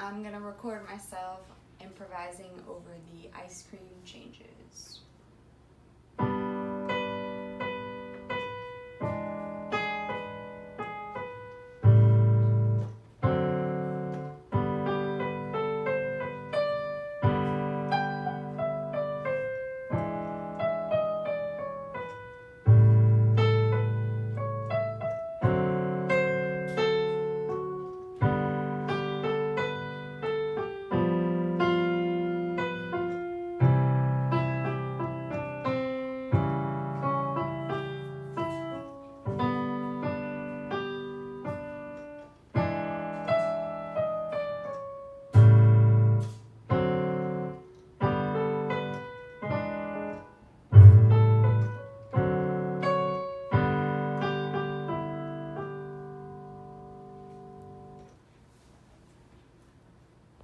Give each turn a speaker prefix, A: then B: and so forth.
A: I'm gonna record myself improvising over the ice cream changes.